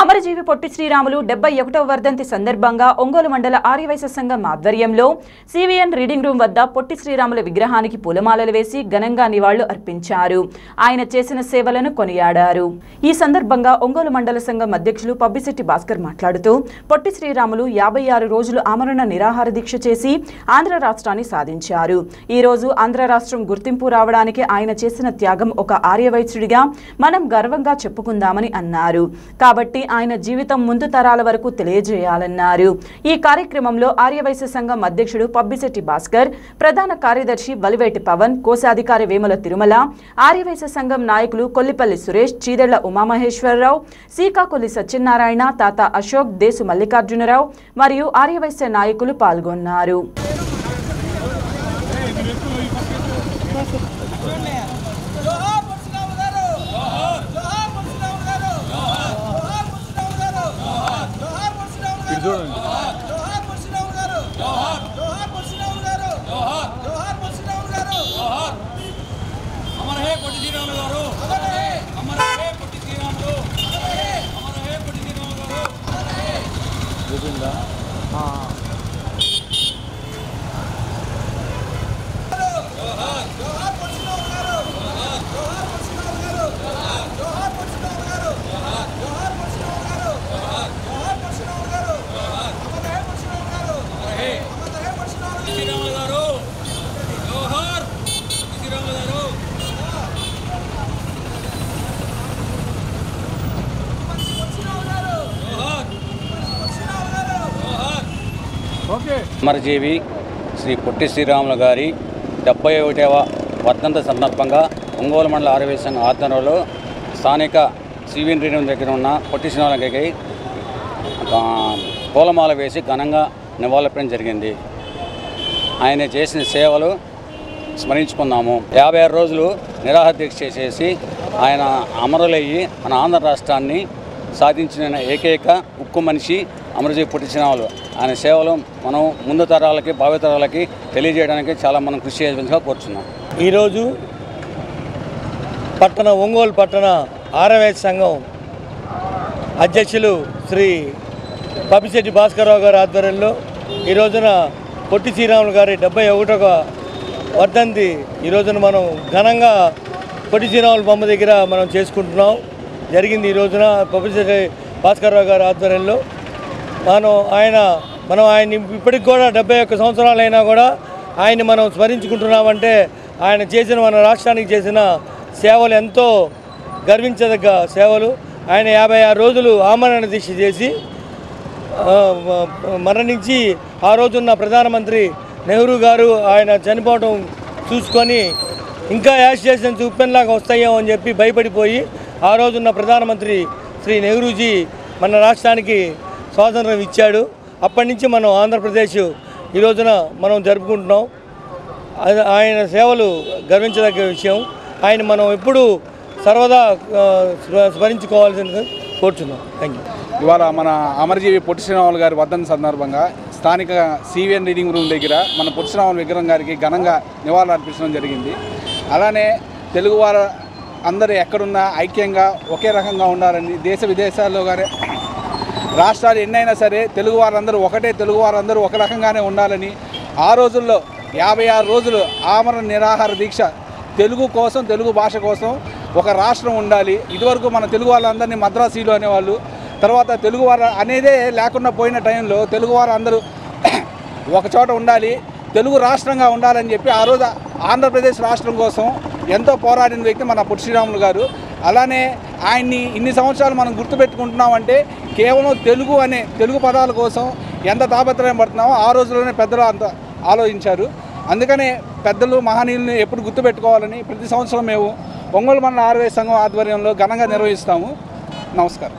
అమరజీవి పొట్టి శ్రీరాములు డెబ్బై ఒకటవ వర్ధంతి సందర్భంగా ఒంగోలు మండల ఆర్యవైశ్య సంఘం ఆధ్వర్యంలో సివిఎన్ రీడింగ్ రూమ్ వద్ద పొట్టి శ్రీరాముల విగ్రహానికి పూలమాలలు వేసి ఘనంగా నివాళులు అర్పించారు. ఆయన చేసిన సేవలను కొనియాడారు. ఈ సందర్భంగా ఒంగోలు మండల సంఘం అధ్యక్షులు పబ్బిశెట్టి భాస్కర్ మాట్లాడుతూ పొట్టి శ్రీరాములు యాభై ఆరు రోజులు ఆమరణ నిరాహార దీక్ష చేసి ఆంధ్ర రాష్ట్రాన్ని సాధించారు. ఈ రోజు ఆంధ్ర రాష్ట్రం గుర్తింపు రావడానికి ఆయన చేసిన త్యాగం ఒక ఆర్యవైశ్యుడిగా మనం గర్వంగా చెప్పుకుందామని అన్నారు. కాబట్టి ఆయన జీవితం ముందు తరాల వరకు తెలియజేయాలన్నారు. ఈ కార్యక్రమంలో ఆర్యవైశ్య సంఘం అధ్యక్షుడు పబ్బిశెట్టి భాస్కర్ ప్రధాన కార్యదర్శి వలివేటి పవన్ కోశాధికారి వేముల తిరుమల ఆర్యవైశ్య సంఘం నాయకులు కొల్లిపల్లి సురేష్ చీదెళ్ళ ఉమామహేశ్వరరావు సీకాకొల్లి సత్యనారాయణ తాత అశోక్ దేశు మల్లికార్జునరావు మరియు ఆర్యవైశ్య నాయకులు పాల్గొన్నారు. జోహార్ పరశురామ గారు జోహార్ పరశురామ గారు జోహార్ పరశురామ గారు జోహార్ పరశురామ గారు అమర హే పొట్టి శ్రీరాములు గారు అమరే అమర హే పొట్టి శ్రీరాములు అమర హే పొట్టి శ్రీరాములు గారు జోహార్ పరశురామ గారు జోహార్ పరశురామ గారు జోహార్ పరశురామ గారు జోహార్ పరశురామ గారు జోహార్ పరశురామ గారు అమరే పరశురామ గారు అమరే పరశురామ గారు శ్రీరాములు గారు జోహార్ పొట్టి శ్రీరాములు గారు పరశురామ గారు జోహార్ పరశురామ గారు జోహార్ అమరజీవి శ్రీ పొట్టి శ్రీరాములు గారి డెబ్బై ఒకటవ వర్ధంత సందర్భంగా ఒంగోలు మండల ఆరోగ్య సంఘం ఆధ్వర్యంలో స్థానిక సివిఎన్ రేడియం దగ్గర ఉన్న పొట్టి శ్రీరాములకి పూలమాల వేసి ఘనంగా నివాళులర్పడం జరిగింది. ఆయన చేసిన సేవలు స్మరించుకున్నాము యాభై ఆరు రోజులు నిరాహార దీక్ష చేసేసి ఆయన అమరులయ్యి మన ఆంధ్ర రాష్ట్రాన్ని సాధించిన ఏకైక ఉక్కు మనిషి అమరజీవి పొట్టి శ్రీరాములు. ఆయన సేవలు మనం ముందు తరాలకి భావితరాలకి తెలియజేయడానికి చాలా మనం కృషి చేయాల్సిందిగా కోరుతున్నాం ఈరోజు పట్టణ ఒంగోలు పట్టణ ఆర్ఎంఎస్ సంఘం అధ్యక్షులు శ్రీ పబిశెట్టి భాస్కరరావు గారి ఆధ్వర్యంలో ఈ రోజున పొట్టి శ్రీరాములు గారి డెబ్బై ఒకటవ వర్ధంతి ఈ రోజున మనం ఘనంగా పొట్టి శ్రీరాములు బొమ్మ దగ్గర మనం చేసుకుంటున్నాం. జరిగింది ఈ రోజున పబ్బిశెట్టి భాస్కరరావు గారి ఆధ్వర్యంలో మనం ఆయన మనం ఆయన ఇప్పటికి కూడా డెబ్బై ఒక్క సంవత్సరాలైనా కూడా ఆయన్ని మనం స్మరించుకుంటున్నామంటే ఆయన చేసిన మన రాష్ట్రానికి చేసిన సేవలు ఎంతో గర్వించదగ్గ సేవలు. ఆయన యాభై ఆరు రోజులు ఆమరణ దీక్ష చేసి మరణించి ఆ రోజున్న ప్రధానమంత్రి నెహ్రూ గారు ఆయన చనిపోవడం చూసుకొని ఇంకా యాజిటేషన్స్ ఉప్పెన్లాగా వస్తాయేమో అని చెప్పి భయపడిపోయి ఆ రోజున్న ప్రధానమంత్రి శ్రీ నెహ్రూజీ మన రాష్ట్రానికి స్వాతంత్రం ఇచ్చాడు. అప్పటి నుంచి మనం ఆంధ్రప్రదేశ్ ఈ రోజున మనం జరుపుకుంటున్నాం. ఆయన సేవలు గర్వించదగ్గ విషయం. ఆయన మనం ఎప్పుడూ సర్వదా స్మరించుకోవాల్సింది స్మ- కోరుచున్నాం. థ్యాంక్ యూ ఇవాళ మన అమరజీవి పొట్టి శ్రీరాములు గారి వర్ధన సందర్భంగా స్థానిక సివిఎన్ రీడింగ్ రూమ్ దగ్గర మన పొట్టి శ్రీరాములు విగ్రహం గారికి ఘనంగా నివాళులు అర్పించడం జరిగింది. అలానే తెలుగువారు అందరూ ఎక్కడున్నా ఐక్యంగా ఒకే రకంగా ఉండాలని దేశ విదేశాల్లో కానీ రాష్ట్రాలు ఎన్నైనా సరే తెలుగు వారందరూ ఒకటే తెలుగు వారందరూ ఒక రకంగానే ఉండాలని ఆ రోజుల్లో యాభై ఆరు రోజులు ఆమరణ నిరాహార దీక్ష తెలుగు కోసం తెలుగు భాష కోసం ఒక రాష్ట్రం ఉండాలి. ఇదివరకు మన తెలుగు వాళ్ళందరినీ మద్రాసీలు అనేవాళ్ళు తర్వాత తెలుగు వారు అనేదే లేకుండా పోయిన టైంలో తెలుగు వారు అందరూ ఒకచోట ఉండాలి తెలుగు రాష్ట్రంగా ఉండాలని చెప్పి ఆ రోజు ఆంధ్రప్రదేశ్ రాష్ట్రం కోసం ఎంతో పోరాడిన వ్యక్తి మన పొట్టి శ్రీరాములు గారు. అలానే ఆయన్ని ఇన్ని సంవత్సరాలు మనం గుర్తుపెట్టుకుంటున్నామంటే కేవలం తెలుగు అనే తెలుగు పదాల కోసం ఎంత తాపత్రయం పడుతున్నామో ఆ రోజుల్లోనే పెద్దలు అంత ఆలోచించారు. అందుకనే పెద్దలు మహనీయులను ఎప్పుడు గుర్తుపెట్టుకోవాలని ప్రతి సంవత్సరం మేము ఒంగోలు మండల ఆర్వే సంఘం ఆధ్వర్యంలో ఘనంగా నిర్వహిస్తాము. నమస్కారం.